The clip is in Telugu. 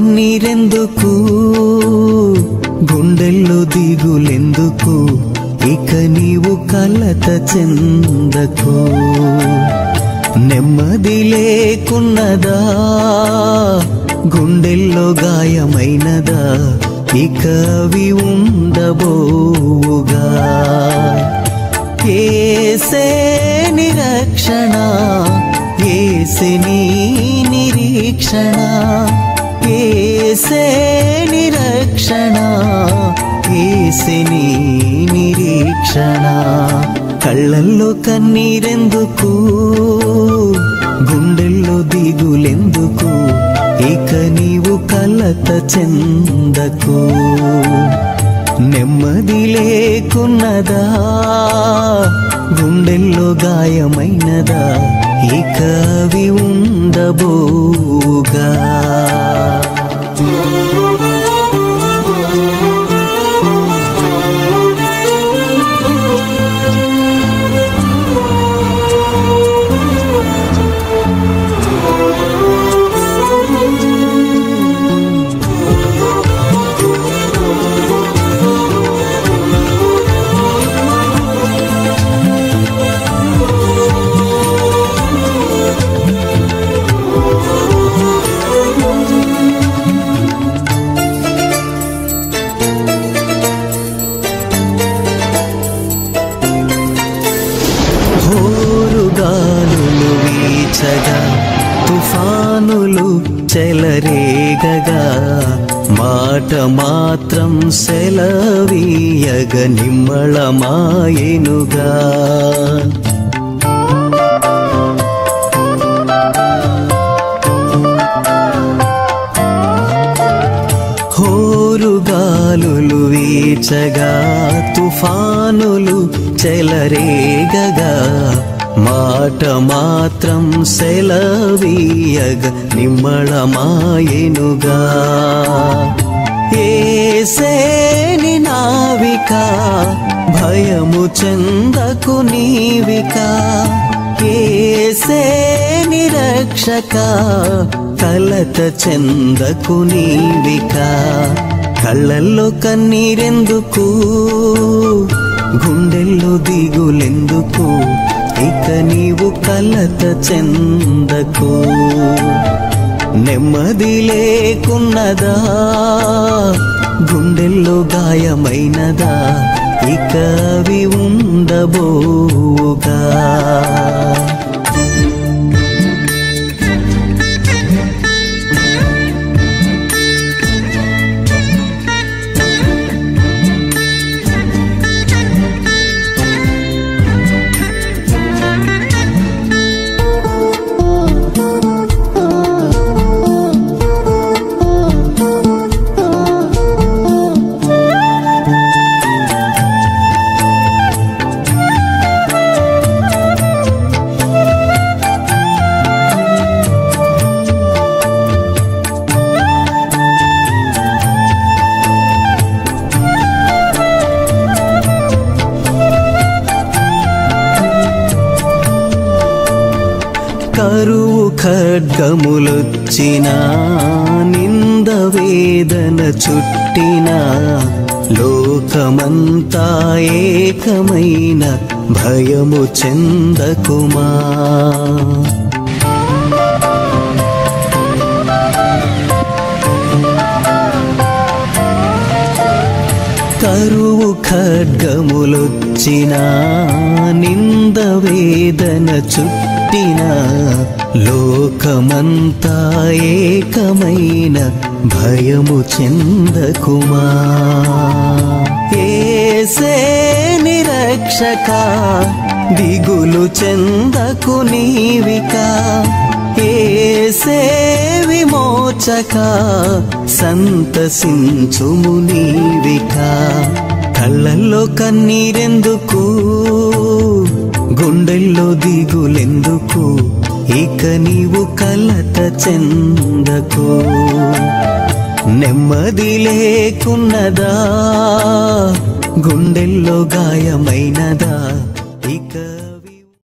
కన్నీరెందుకు? గుండెల్లో దిగులెందుకు? ఇక నీవు కలత చెందకు. నెమ్మది లేకున్నదా? గుండెల్లో గాయమైనదా? ఇక అవి ఉండబోవుగా? ఏసే నిరక్షణ ఏసే నీ నిరీక్షణ. ఏసే నిరక్షణ ఏసే నీ నిరీక్షణ. కళ్ళల్లో కన్నీరెందుకు? గుండెల్లో దిగులెందుకు? ఇక నీవు కలత చెందకు. నెమ్మది లేకున్నదా? గుండెల్లో గాయమైనదా? ఇక అవి ఉండబోగా? వీచగా తుఫానులు చెలరేగగా మాట మాత్రం సెలవీయగ నిమ్మళమాయనుగా గాలులు వీచగా తుఫానులు చెలరేగగా మాట మాత్రం సెలవీయగ నిమ్మళమాయెనుగా ఏసేని నావిక భయము చెందకు నీవిక. ఏసేని రక్షక కలత చెందకు నీవిక. కళ్ళల్లో కన్నీరెందుకు? గుండెల్లో దిగులెందుకు? ఇక నీవు కలత చెందకు నెమ్మది లేకున్నదా? గుండెల్లో గాయమైనదా? ఇక అవి ఉండబోగా కరువు ఖడ్గములొచ్చిన నింద వేదన చుట్టిన లోకమంతా ఏకమైన భయము చెందకుమా? కరువు ఖడ్గములొచ్చిన నింద వేదన చుట్టిన లోకమంతా ఏకమైన భయము చెందకుమా. ఏసే నిరక్షక దిగులు చెందకు నీవికా. ఏసే విమోచక సంతసించుము నీవిక. కళ్ళల్లో కన్నీరెందుకు? గుండెల్లో దిగులెందుకు? ఇక నీవు కలత చెందకు. నెమ్మది లేకున్నదా? గుండెల్లో గాయమైనదా?